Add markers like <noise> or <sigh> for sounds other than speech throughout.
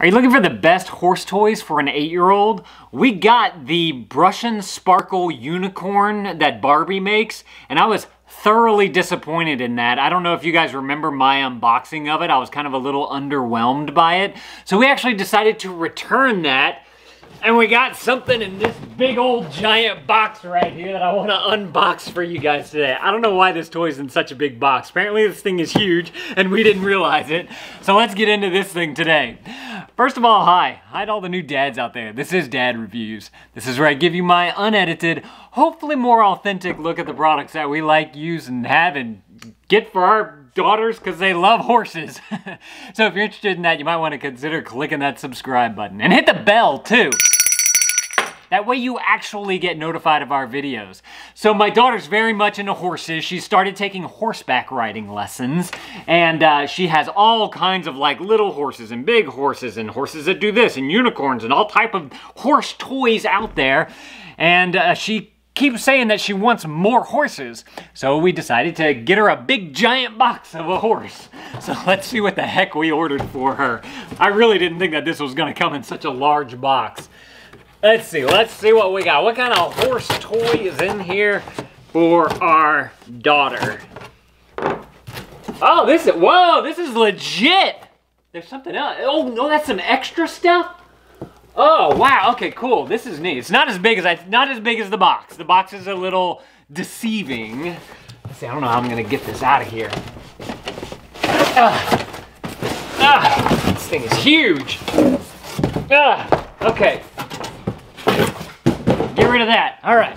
Are you looking for the best horse toys for an eight-year-old? We got the Brush and Sparkle unicorn that Barbie makes, and I was thoroughly disappointed in that. I don't know if you guys remember my unboxing of it. I was kind of a little underwhelmed by it. So we actually decided to return that and we got something in this big old giant box right here that I want to unbox for you guys today. I don't know why this toy is in such a big box. Apparently this thing is huge and we didn't realize it. So let's get into this thing today. First of all, hi. Hi to all the new dads out there. This is Dad Reviews. This is where I give you my unedited, hopefully more authentic look at the products that we like, use, and have and get for our daughters because they love horses. <laughs> so if you're interested in that, you might want to consider clicking that subscribe button and hit the bell too. That way you actually get notified of our videos. So my daughter's very much into horses. She started taking horseback riding lessons and uh, she has all kinds of like little horses and big horses and horses that do this and unicorns and all type of horse toys out there. And uh, she keeps saying that she wants more horses. So we decided to get her a big giant box of a horse. <laughs> So let's see what the heck we ordered for her. I really didn't think that this was gonna come in such a large box. Let's see, let's see what we got. What kind of horse toy is in here for our daughter? Oh, this is, whoa, this is legit. There's something else. Oh, no, that's some extra stuff? Oh, wow, okay, cool. This is neat. It's not as big as I, not as big as the box. The box is a little deceiving. Let's see, I don't know how I'm gonna get this out of here. Ah, ah, this thing is huge. Ah, okay. Get rid of that. All right,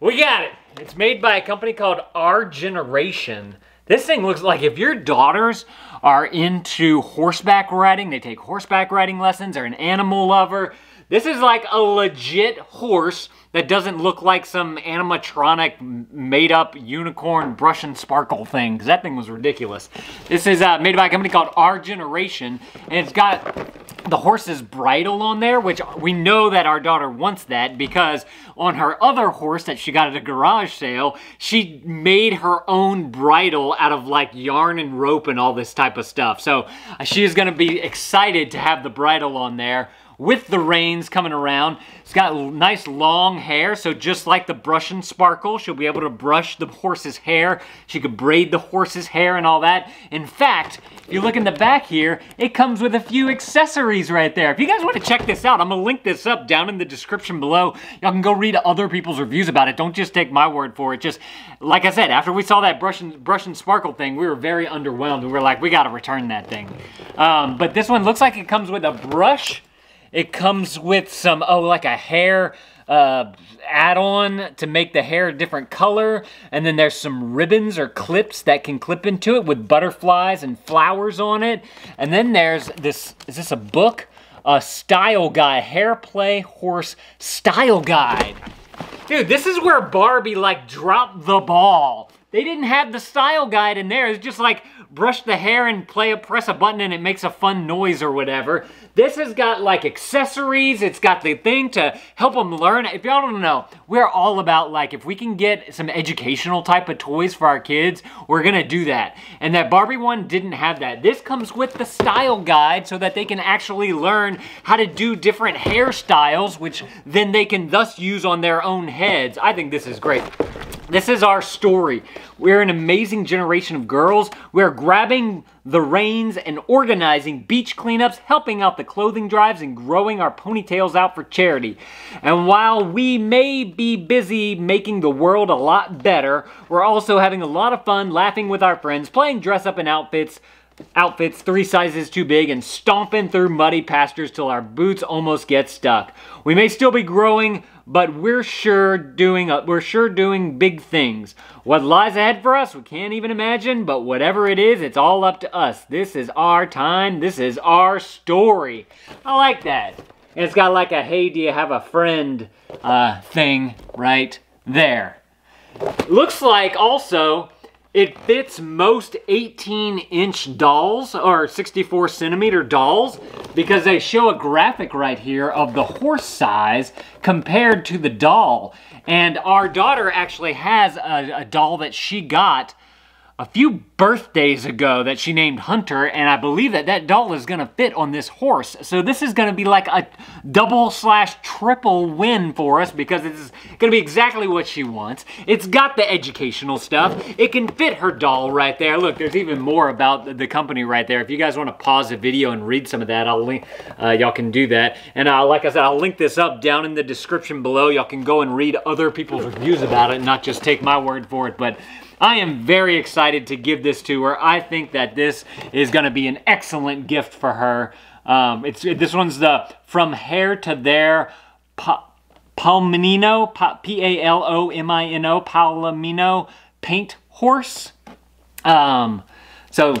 we got it. It's made by a company called Our Generation. This thing looks like if your daughters are into horseback riding, they take horseback riding lessons, they're an animal lover, this is like a legit horse that doesn't look like some animatronic made up unicorn brush and sparkle thing, because that thing was ridiculous. This is uh, made by a company called Our Generation, and it's got the horse's bridle on there, which we know that our daughter wants that because on her other horse that she got at a garage sale, she made her own bridle out of like yarn and rope and all this type of stuff. So uh, she is to be excited to have the bridle on there with the reins coming around. It's got nice long hair, so just like the brush and sparkle, she'll be able to brush the horse's hair. She could braid the horse's hair and all that. In fact, if you look in the back here, it comes with a few accessories right there. If you guys want to check this out, I'm gonna link this up down in the description below. Y'all can go read other people's reviews about it. Don't just take my word for it. Just, like I said, after we saw that brush and, brush and sparkle thing, we were very underwhelmed. We were like, we gotta return that thing. Um, but this one looks like it comes with a brush, it comes with some, oh, like a hair uh, add-on to make the hair a different color. And then there's some ribbons or clips that can clip into it with butterflies and flowers on it. And then there's this, is this a book? A style guide, hair play horse style guide. Dude, this is where Barbie like dropped the ball. They didn't have the style guide in there. It's just like brush the hair and play a press a button and it makes a fun noise or whatever. This has got like accessories. It's got the thing to help them learn. If y'all don't know, we're all about like if we can get some educational type of toys for our kids, we're gonna do that. And that Barbie one didn't have that. This comes with the style guide so that they can actually learn how to do different hairstyles, which then they can thus use on their own heads. I think this is great. This is our story. We're an amazing generation of girls. We're grabbing the reins and organizing beach cleanups, helping out the clothing drives, and growing our ponytails out for charity. And while we may be busy making the world a lot better, we're also having a lot of fun laughing with our friends, playing dress up in outfits, outfits three sizes too big and stomping through muddy pastures till our boots almost get stuck. We may still be growing, but we're sure doing uh, we're sure doing big things. What lies ahead for us, we can't even imagine, but whatever it is, it's all up to us. This is our time. This is our story. I like that. It's got like a hey, do you have a friend uh, thing right there. Looks like also it fits most 18 inch dolls or 64 centimeter dolls because they show a graphic right here of the horse size compared to the doll. And our daughter actually has a, a doll that she got a few birthdays ago that she named Hunter, and I believe that that doll is going to fit on this horse. So this is going to be like a double slash triple win for us because it's going to be exactly what she wants. It's got the educational stuff. It can fit her doll right there. Look, there's even more about the company right there. If you guys want to pause the video and read some of that, I'll link. Uh, y'all can do that. And uh, like I said, I'll link this up down in the description below. Y'all can go and read other people's reviews about it, not just take my word for it. But I am very excited to give this to her. I think that this is going to be an excellent gift for her. Um, it's This one's the From Hair to There pa Palomino, P-A-L-O-M-I-N-O, Palomino Paint Horse. Um, so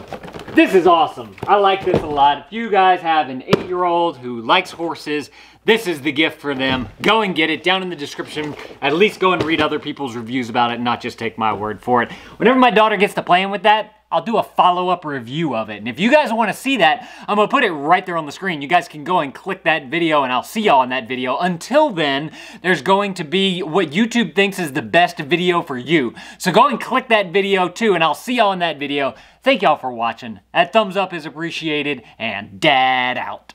this is awesome. I like this a lot. If you guys have an eight-year-old who likes horses, this is the gift for them. Go and get it down in the description. At least go and read other people's reviews about it, not just take my word for it. Whenever my daughter gets to playing with that, I'll do a follow-up review of it. And if you guys want to see that, I'm going to put it right there on the screen. You guys can go and click that video and I'll see y'all in that video. Until then, there's going to be what YouTube thinks is the best video for you. So go and click that video too and I'll see y'all in that video. Thank y'all for watching. That thumbs up is appreciated and dad out.